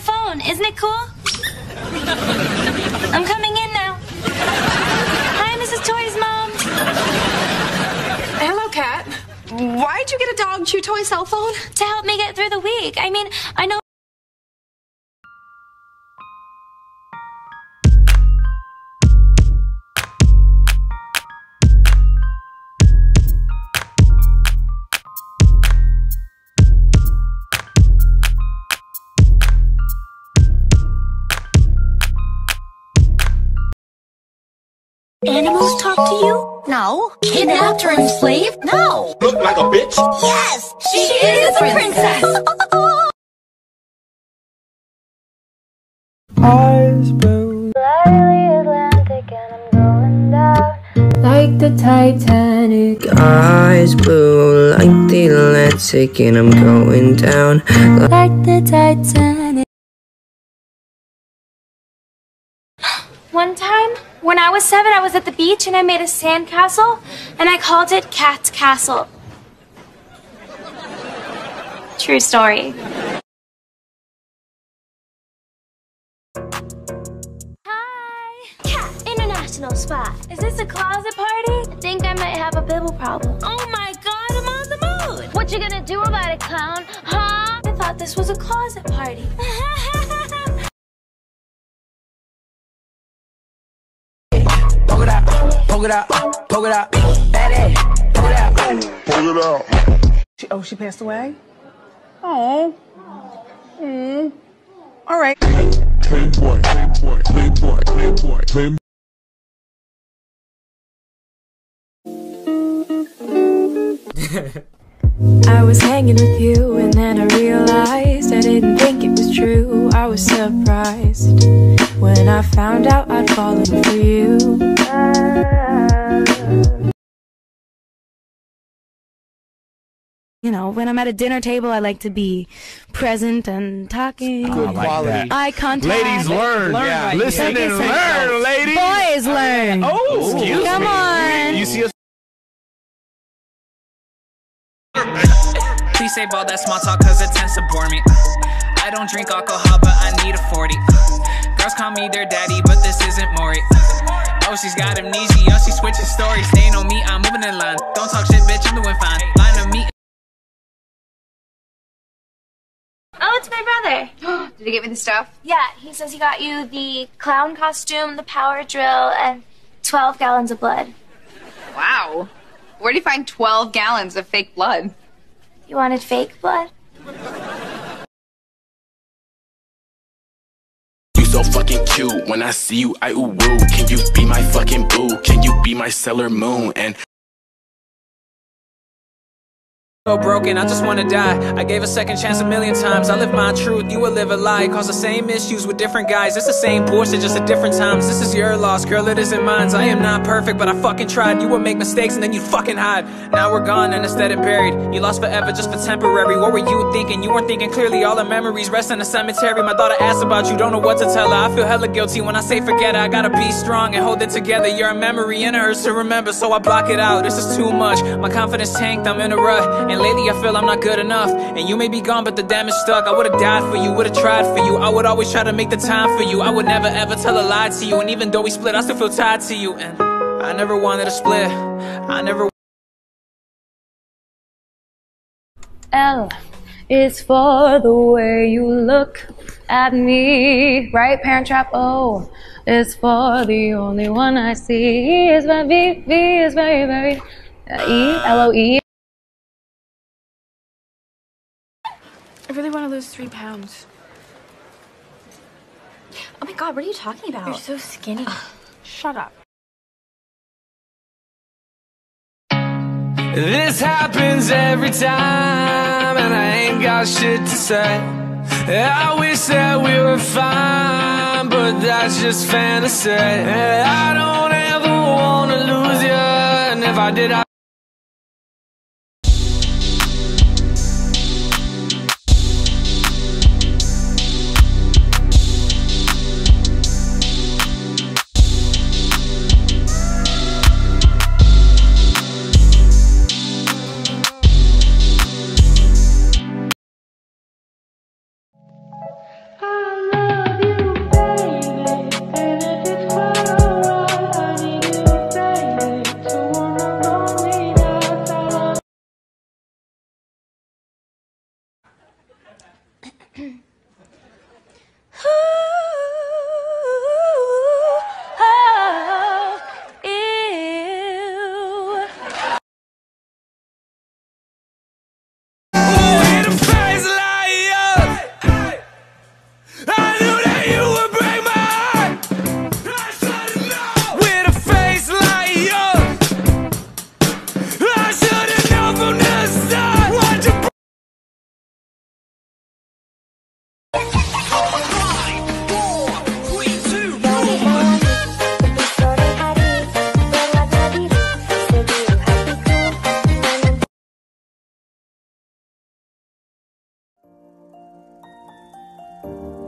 phone. Isn't it cool? I'm coming in now. Hi, Mrs. Toy's mom. Hello, Cat. Why'd you get a dog chew toy cell phone? To help me get through the week. I mean, I know. No. Kidnapped or enslaved? No. Look like a bitch? Yes, she, is, a princess. Eyes blue Like the Atlantic and I'm going down. Like the Titanic. Eyes blue like the Atlantic and I'm going down Like the Titanic. When I was seven, I was at the beach and I made a sandcastle and I called it Cat's Castle. True story. Hi! Cat International Spot. Is this a closet party? I think I might have a bibble problem. Oh my god, I'm on the mood! What you gonna do about it, clown? Huh? I thought this was a closet party. poke it out, poke it out. Daddy, poke it out. Poke it out. She, oh, she passed away? Oh. Mm. All right. Playboy, playboy, playboy, playboy, playboy. I was hanging with you and then I realized was true. I was surprised when I found out I'd fallen for you. You know, when I'm at a dinner table, I like to be present and talking. Good quality. Eye contact. Ladies learn. Learn yeah. right Listen here. and learn, ladies. Boys learn. Oh, excuse Come me. on. You see us Please save all that small talk cause it tends to bore me. I don't drink alcohol, but I need a 40. Girls call me their daddy, but this isn't Maury. Oh, she's got amnesia, oh, she switching stories. Staying on me, I'm moving in line. Don't talk shit, bitch, I'm doing fine. Line of me. Oh, it's my brother. Did he get me the stuff? Yeah, he says he got you the clown costume, the power drill, and 12 gallons of blood. Wow. Where do you find 12 gallons of fake blood? You wanted fake blood? Fucking cute. When I see you, I ooh woo. Can you be my fucking boo? Can you be my Sailor Moon? And So broken, I just wanna die. I gave a second chance a million times. I live my truth, you will live a lie. Cause the same issues with different guys. It's the same bullshit, just at different times. This is your loss, girl, it isn't mine. I am not perfect, but I fucking tried. You would make mistakes and then you fucking hide. Now we're gone and instead and buried. You lost forever just for temporary. What were you thinking? You weren't thinking clearly. All the memories rest in the cemetery. My daughter asked about you, don't know what to tell her. I feel hella guilty when I say forget her. I gotta be strong and hold it together. You're a memory and it hurts to remember, so I block it out. This is too much. My confidence tanked, I'm in a rut. And lately I feel I'm not good enough. And you may be gone, but the damage stuck. I would've died for you, would've tried for you. I would always try to make the time for you. I would never ever tell a lie to you. And even though we split, I still feel tied to you. And I never wanted to split. I never L is for the way you look at me. Right, Parent Trap? O is for the only one I see. E is my V. V is very, very. Uh, e. L O E. I really want to lose three pounds. Oh my god, what are you talking about? You're so skinny. Shut up. This happens every time, and I ain't got shit to say. I wish that we were fine, but that's just fantasy. I don't ever wanna lose you, and if I did, I. I Bye.